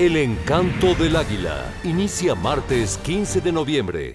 El encanto del águila. Inicia martes 15 de noviembre.